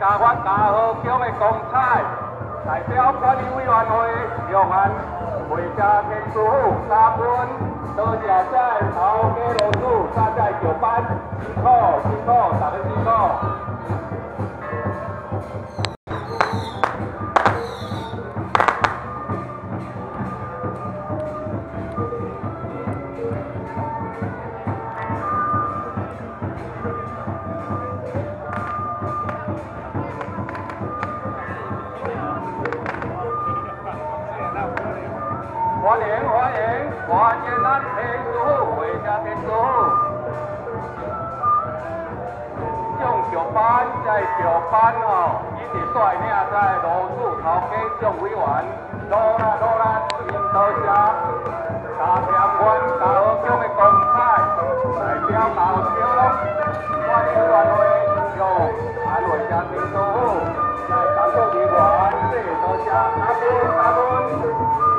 加发嘉禾乡的光彩。代表管理委员会向俺为谢天师傅感恩，多谢在头家老师站在九班，辛苦辛苦，大家辛苦。是，率领在罗子头家上委员，努力努力，真多谢，加添阮嘉禾乡的光彩，代表嘉禾乡管理委员会向安慰家天师傅来感谢委员，谢谢多谢，感恩感恩。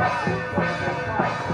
おいしい!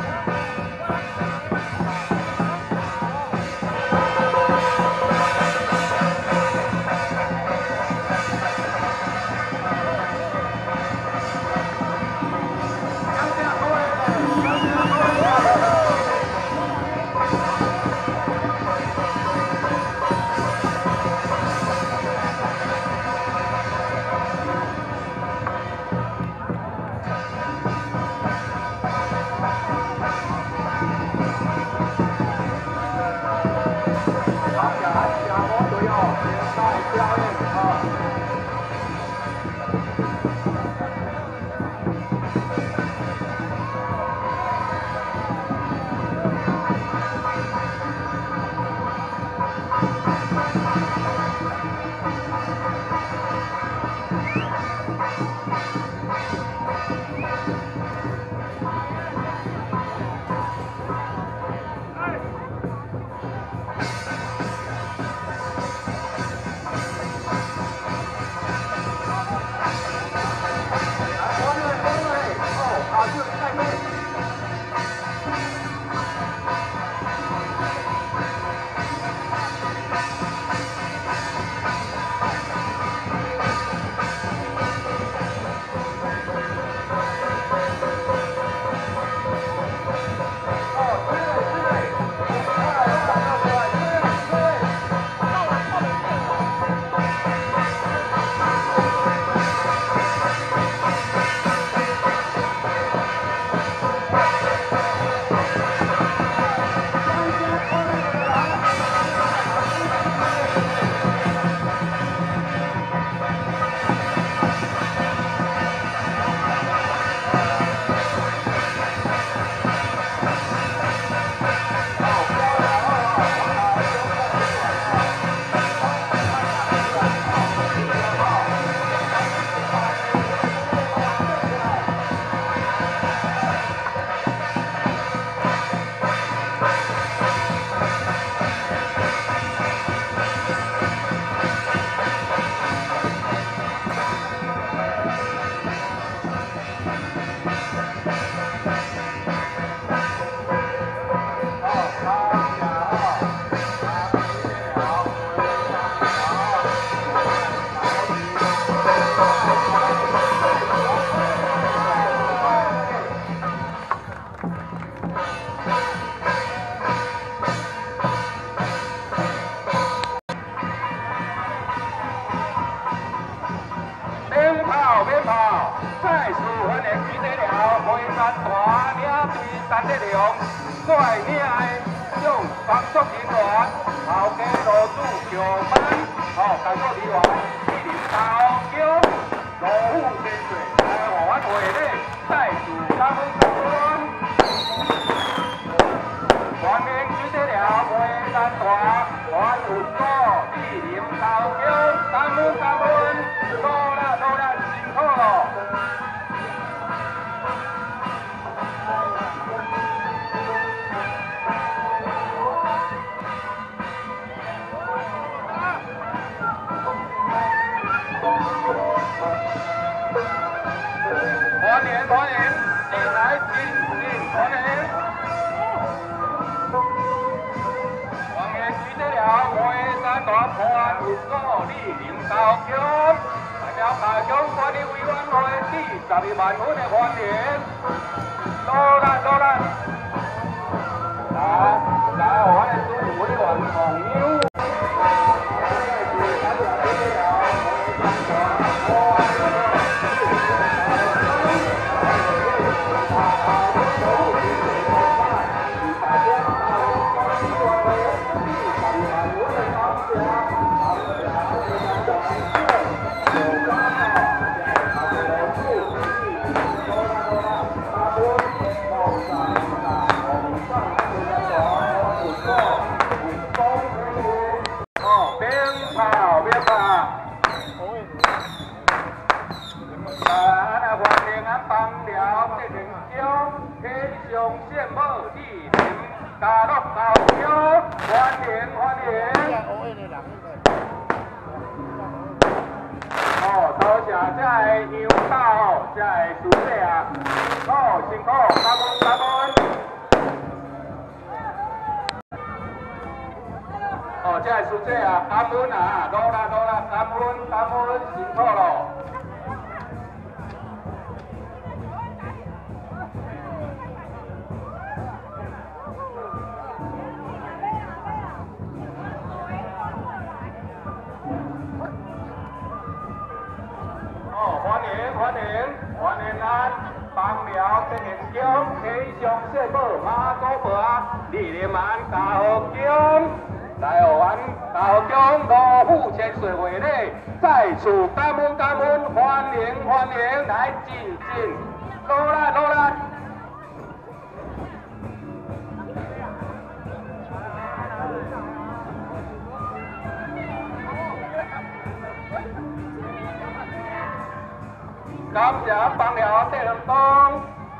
感谢帮了这两东，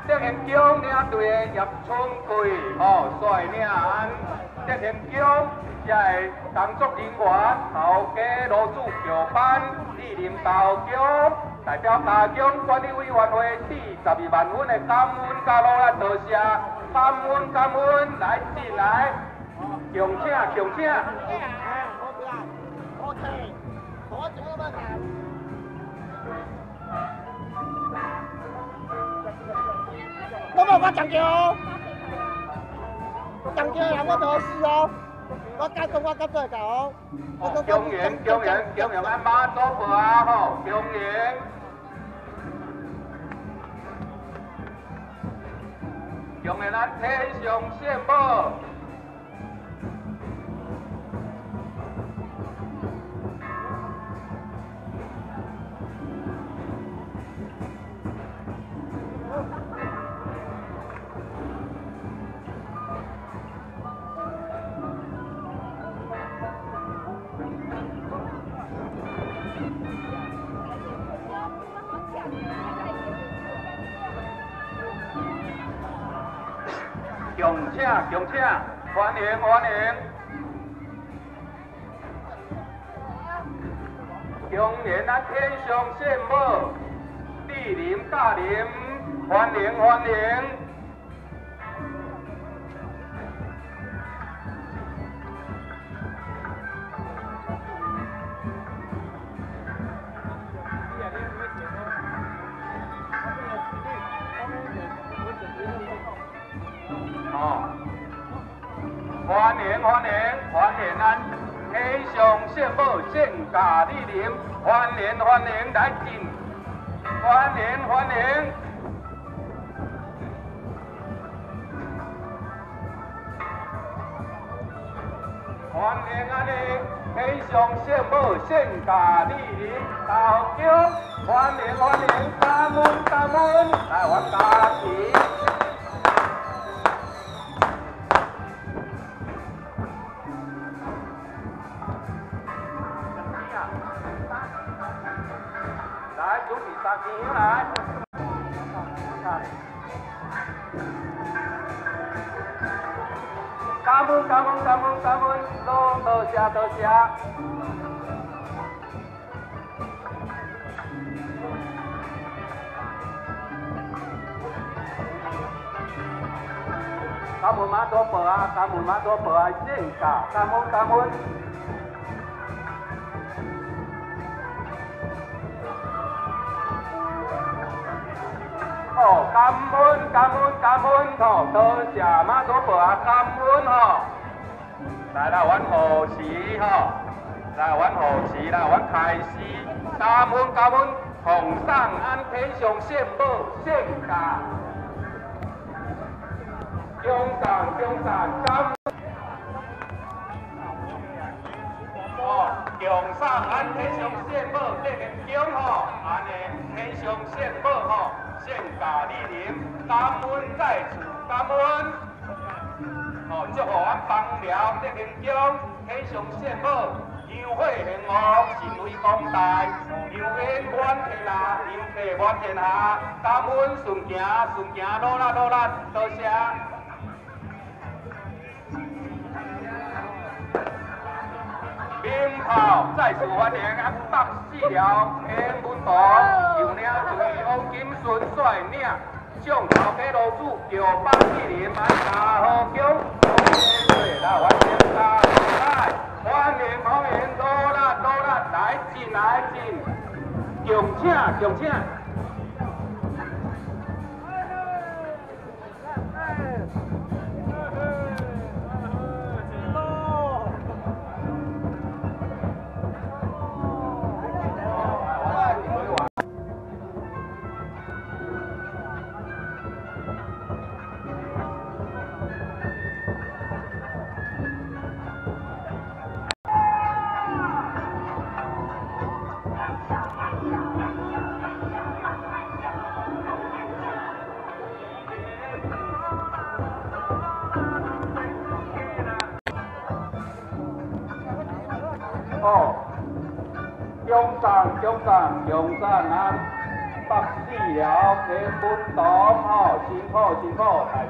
这县江领队的叶春贵哦，率领。德行奖，也系工作人员头家罗主桥班李林代表大奖管理委员会四十二万分的感恩多谢感恩感恩来进来，恭请恭请。我冇发奖奖。等住有我都死哦，我敢讲我介绍搞。恭迎恭迎恭迎俺妈做婆啊吼，恭迎。恭迎咱天上圣母。请，欢迎欢迎，恭迎啊天上圣母莅临驾临，欢迎欢迎。欢迎欢迎欢迎咱天上圣母圣驾莅临，欢迎欢迎来进，欢迎欢迎，欢迎啊你天上圣母圣驾莅临，到京，欢迎欢迎，感恩感恩，来我家庭。恩，多谢多谢。感恩马多伯啊，感恩马多伯啊，敬感恩感恩。哦，来啦，阮何时吼？来，阮何时啦？阮开始感恩感恩，奉上安天上圣母圣驾，中上中上感。哦，中上安天上圣母这个奖吼，安尼天上圣母吼。献家莅临，感恩在此，感恩。哦，祝福俺帮寮这边奖，天上圣母，优惠幸福，神威广大，牛鞭满天下，牛客满天下，感恩顺行顺行，努力努力，多谢。鞭炮再次欢迎俺北四条天文台，又领队王金顺率领，上头家楼主叫班志林来大河桥，来欢迎大来，欢迎欢迎，多啦多啦，来进来进，恭请恭请。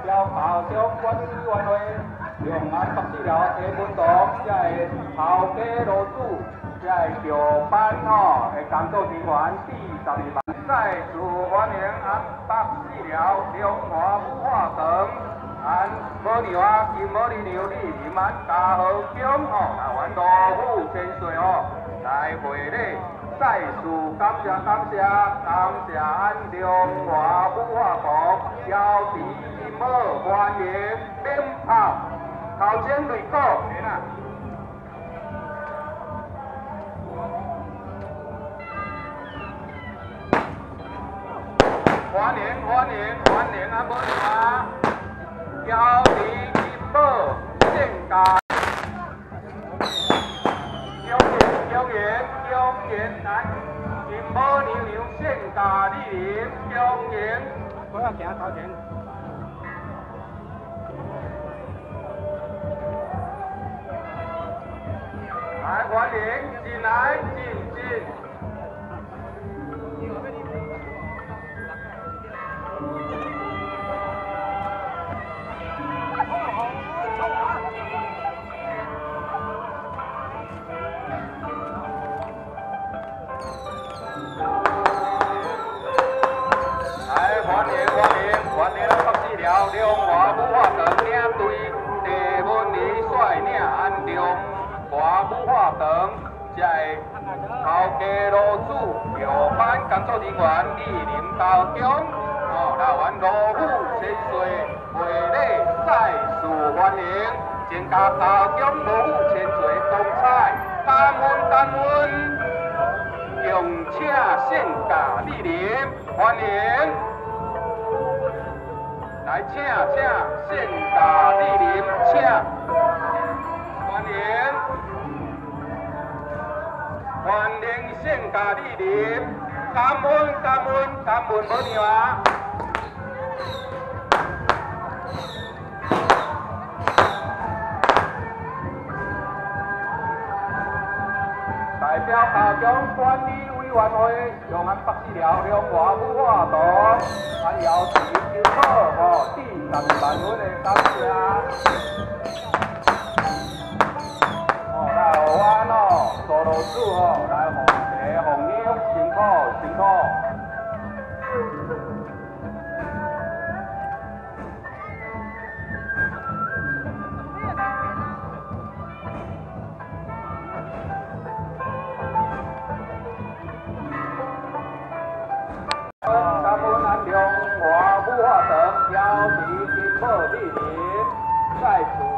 苦，代表家长管理员会，中安北四寮天本堂，这个头家老主，这个上班吼的工作人员，第十二万，再次欢迎安北四寮中华文化堂，安母牛啊，金母牛牛里，安家和乡吼，台湾罗虎千岁哦。来会礼，再次感谢感谢感谢俺中华武化部邀请金母欢迎鞭炮，头前擂鼓，欢迎欢迎欢迎啊！母啊，邀请金母献家。恭迎来，金宝娘娘盛大莅临，恭迎。我要行头前。来欢迎，进来，进进。中华武化堂领队地文仪率领安中华武化堂，在头家路主调班工作人员莅临高中，哦，台湾罗虎千岁会礼再次欢迎，增加高中罗虎千岁光彩，感恩感恩，用请献家莅临，欢迎。来，请请献家莅临，请欢迎欢迎献家莅临，感恩感恩感恩母娘啊！代表家长管理委员会，向俺北市寮中华文化堂，俺邀请。好哦，第十万元的感谢。哦，来我安哦，做老师哦，来红茶红妞，辛苦辛苦。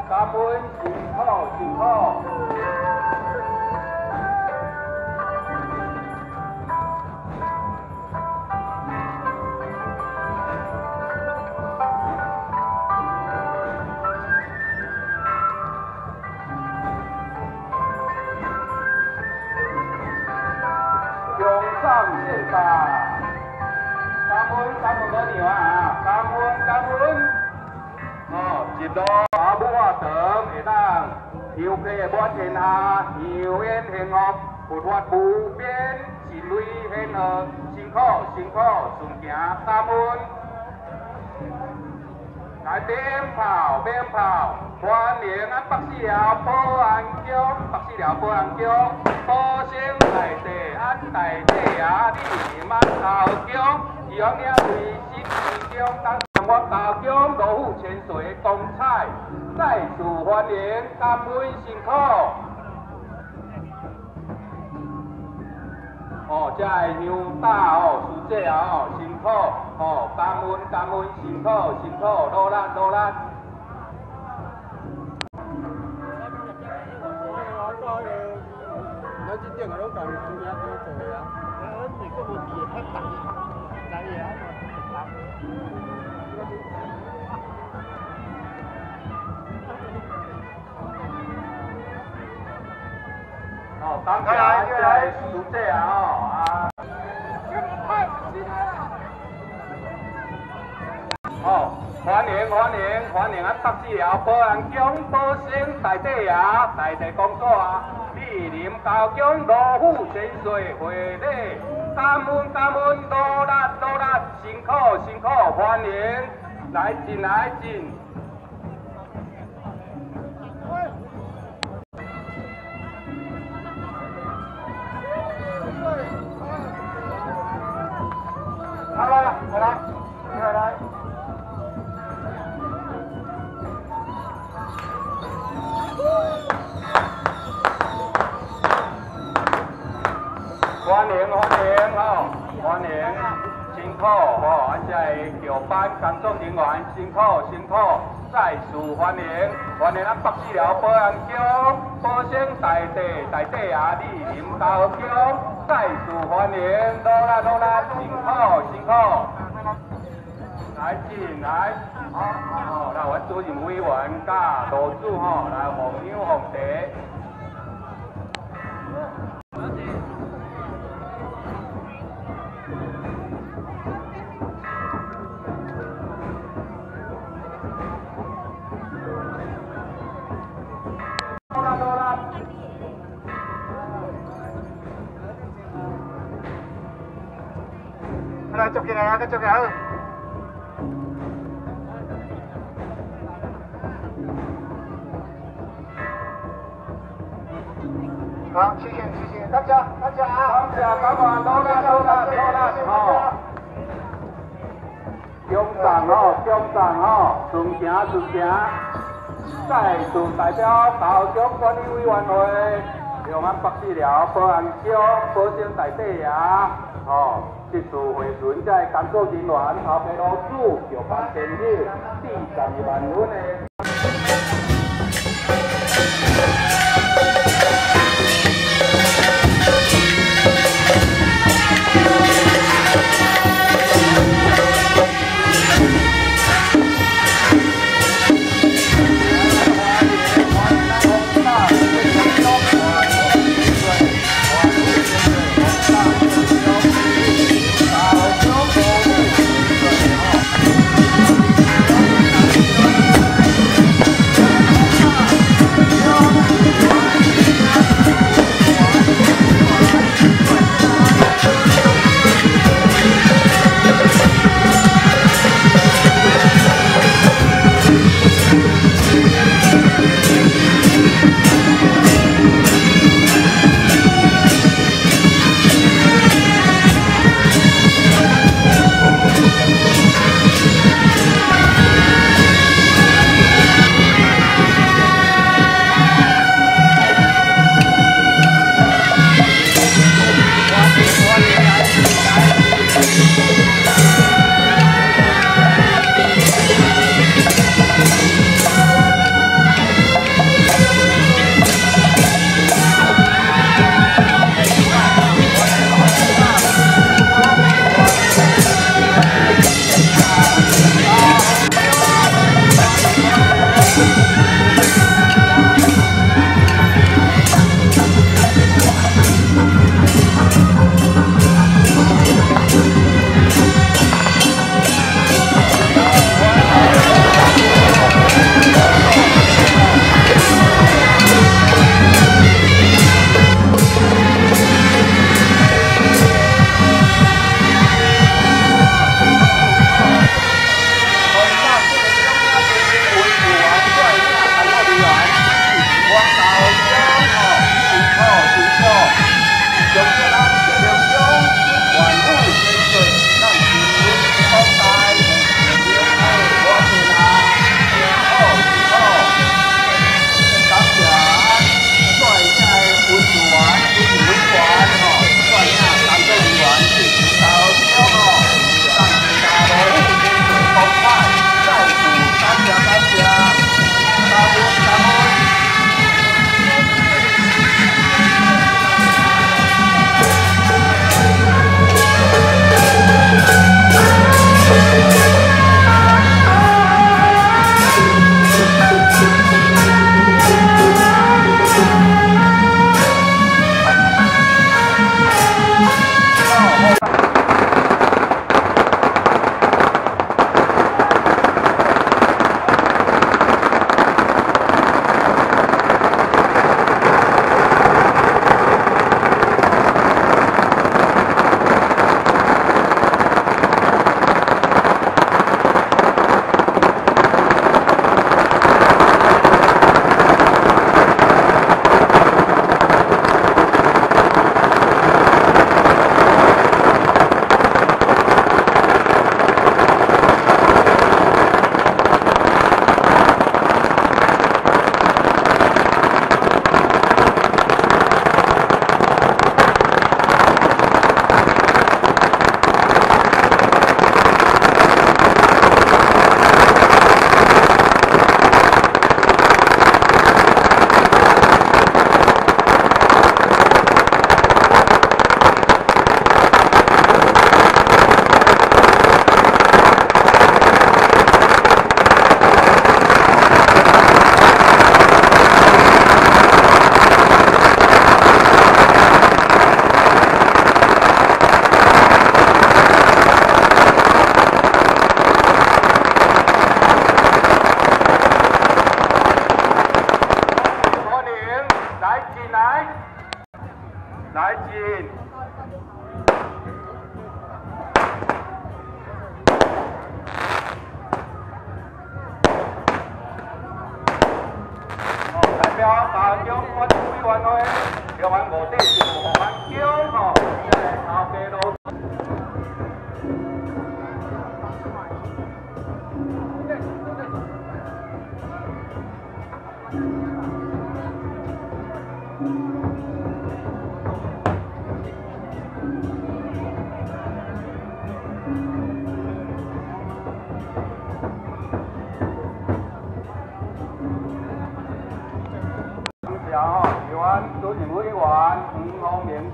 再次感恩辛苦辛苦。向上献上。感恩感恩母娘啊！感恩感恩。哦，一路，当求客满天下，有缘幸福，佛法无边，是类显赫，辛苦辛苦，顺行感恩。来鞭炮鞭炮，欢迎啊！北四寮保安局，北四寮保安局，保生大地，安大地啊！你满头奖。以后领队我家乡罗虎千岁光彩，再次欢迎，感恩辛苦。哦，这系牛大哦，师姐啊哦，辛苦哦，感恩感恩辛苦辛苦，努力努力。我今天我都讲中央做做的啊，我每个问题很大。哦，当起来，起来，熟这啊！哦，啊！哦，欢迎欢迎欢迎啊！北市寮保安宫保生大帝爷、大帝公主啊！莅临高雄罗湖千岁会礼，感恩感恩，努力努力，辛苦辛苦，欢迎来进来进。好了，回来，回来。欢迎欢迎吼，欢迎辛苦吼，啊，这桥班工作人员辛苦辛苦，再次欢迎欢迎咱北市寮保安乡保生大帝大帝啊，莅临高雄，再次欢迎，都来都来，辛苦辛苦，来进来，好，来阮主任委员甲楼主吼来红牛红茶。来，捉起来起来！好，谢谢谢谢大家，大家啊！感谢感谢，多啦多啦多啦，好。中站哦，中站哦，顺行顺行，再次代表高雄管理委员会，向俺北市寮保安乡保证大帝爷，哦。这次会轮在工作人员头家老主就办电影，四十二万元的。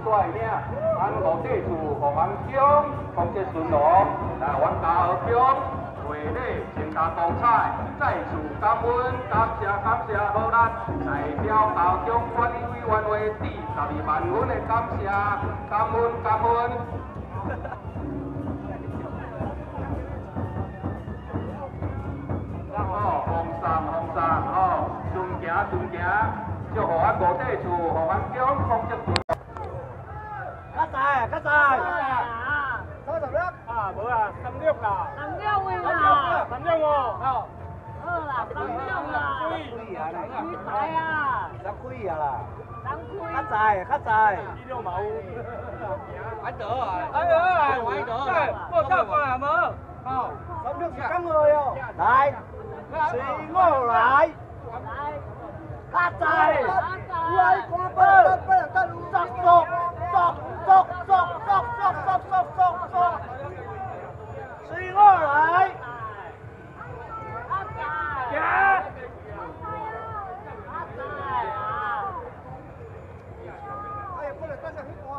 方明率领，咱五地处黄江风节顺路，来阮家河乡会礼盛大光彩，再次感恩感谢感谢无咱代表高雄管理委员会第十二万分的感谢，感恩感恩。哦，红伞红伞哦，顺行顺行，祝福咱五地处互咱江风节 갔다 갔다 서울 삼력 아 뭐야 삼력아 삼경우야 삼경우 어라 삼경우야 삼구이야 삼구이야 삼구이야 삼구이 갔다 갔다 이력 마우 anh đỡ rồi. Anh đỡ rồi. Anh đỡ rồi. Cô sao con làm ơ không sống được căng người không đây. Xì ngô lại. Cắt tay. Quay con bơ giặc đột giặc 速速速速，随我来，阿仔，行。阿仔啊，哎呀，不能再想一光。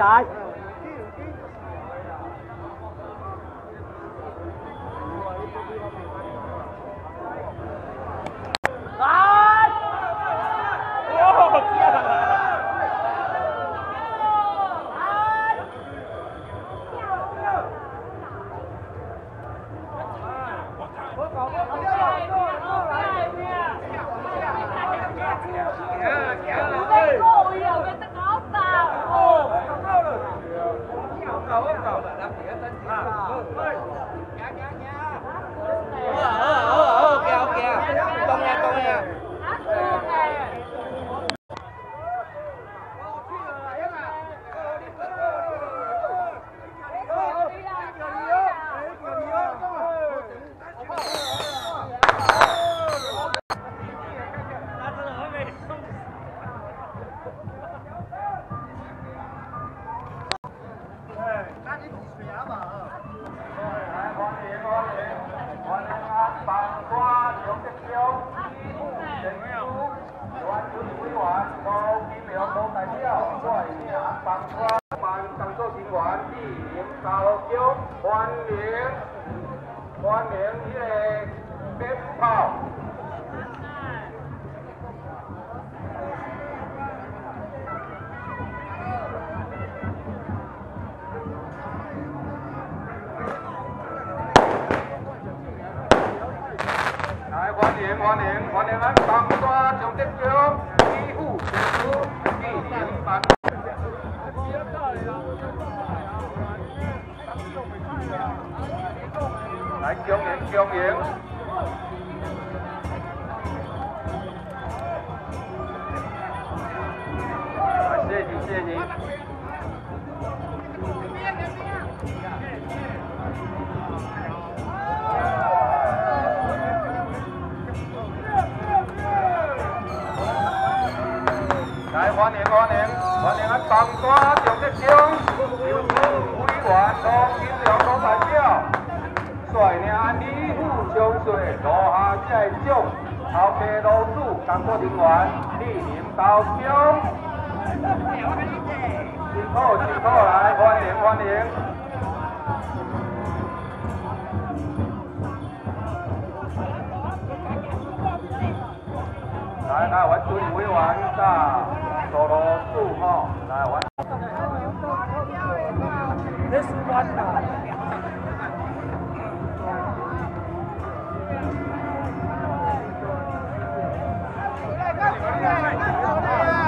guy. 高金良高代表，欢迎啊！长工作，欢迎欢迎，起来鞭炮！来欢迎欢迎欢迎啊！长沙上浙江。来，恭迎恭迎。来，谢谢你谢谢你。来，欢迎欢迎欢迎咱东山上德桥有委员罗金良罗代表。率领李府相随，落下这奖，后家老主工作人员莅临高中，辛苦辛苦来，欢迎欢迎。来来，阮准委员甲罗罗主吼，来阮。This one now. 帅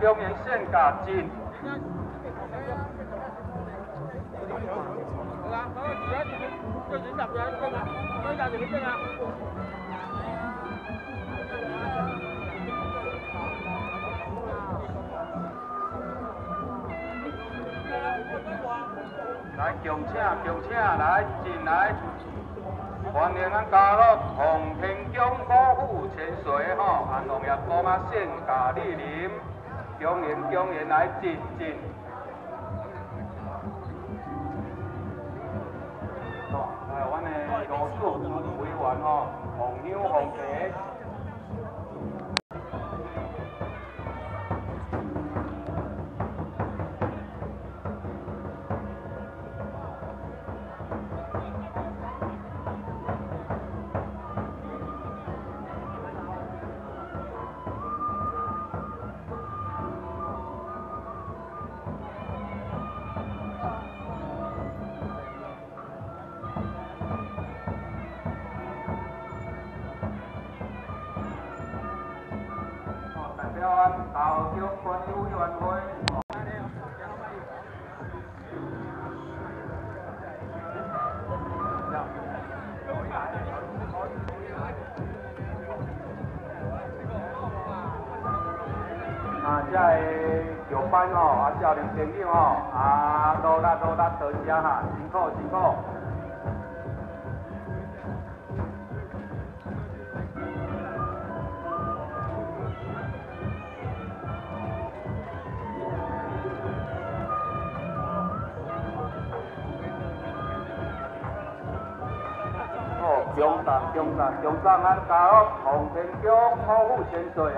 中营线架进。来，恭请恭请来进来，欢迎咱加入洪天宫古府千岁吼，啊，农业公啊献驾莅临，中原中原来进进。哦，来，阮的罗主委员吼，红香红茶。哦，啊，努力努力多谢哈，辛苦辛苦。哦，中山中山中山，咱加入洪天宫保护千岁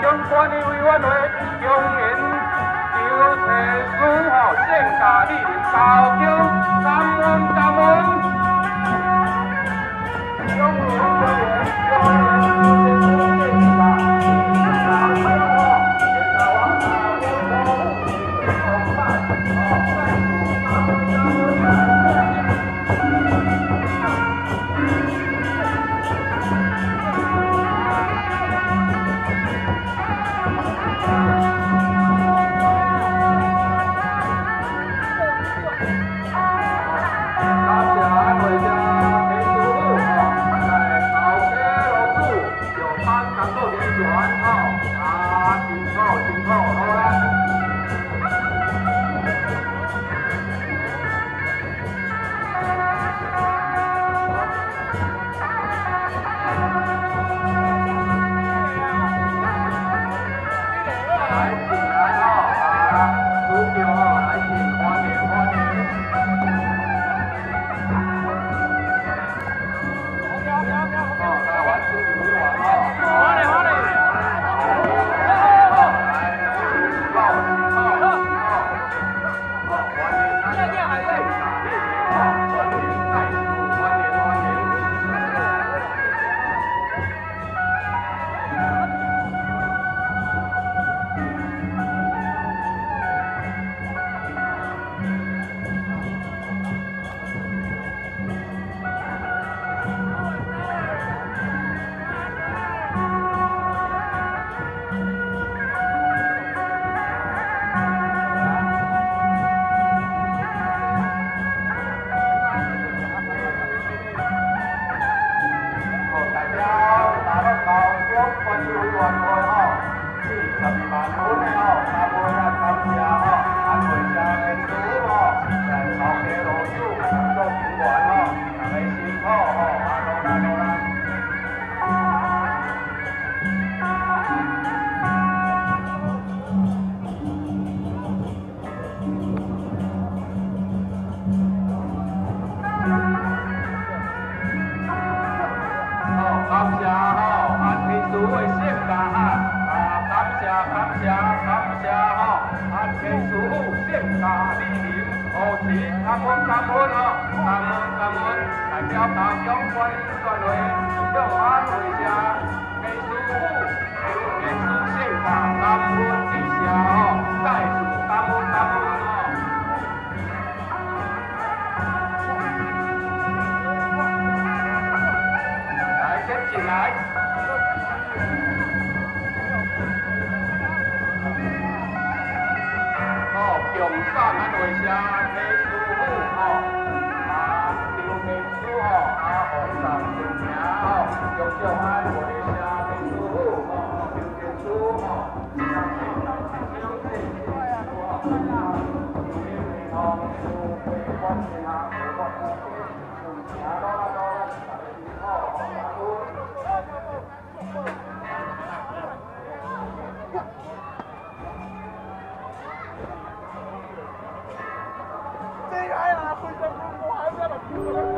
表高雄 I'm gonna go.